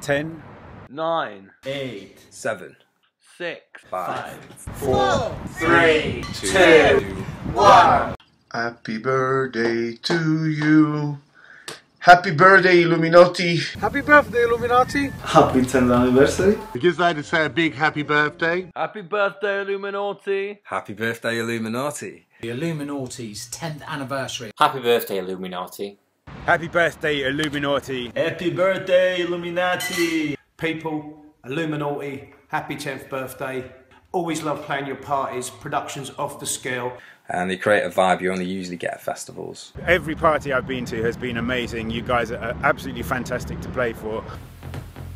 Ten, nine, eight, seven, six, five, four, three, two, one. Happy birthday to you. Happy birthday, IllumiNaughty. Happy birthday, IllumiNaughty. Happy 10th anniversary. We'd just like to say a big happy birthday. Happy birthday, IllumiNaughty. Happy birthday, IllumiNaughty. The IllumiNaughty's 10th anniversary. Happy birthday, IllumiNaughty. Happy birthday, IllumiNaughty. Happy birthday, IllumiNaughty. People, IllumiNaughty, happy 10th birthday. Always love playing your parties, productions off the scale. And they create a vibe you only usually get at festivals. Every party I've been to has been amazing. You guys are absolutely fantastic to play for.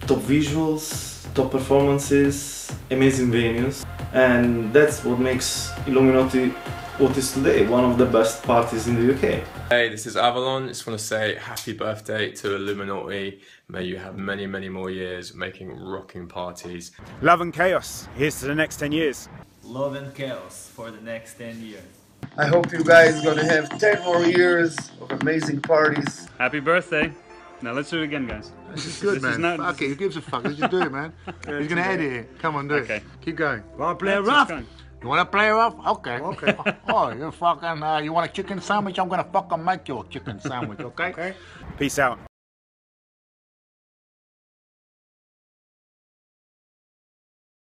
Top visuals, top performances, amazing venues, and that's what makes IllumiNaughty what is today, one of the best parties in the UK. Hey, this is Avalon. Just want to say happy birthday to IllumiNaughty. May you have many, many more years making rocking parties. Love and chaos. Here's to the next 10 years. Love and chaos for the next 10 years. I hope you guys gonna have 10 more years of amazing parties. Happy birthday. Now let's do it again, guys. This is good, This man. is not- Fuck it, who gives a fuck? Let's just do it, man. He's gonna edit it. Come on, do Okay. it. Keep going. Wanna play Let's rough? Just go. You wanna play rough? Okay. Okay. oh, you fucking, uh, you want a chicken sandwich? I'm gonna fucking make you a chicken sandwich, okay? okay? Peace out.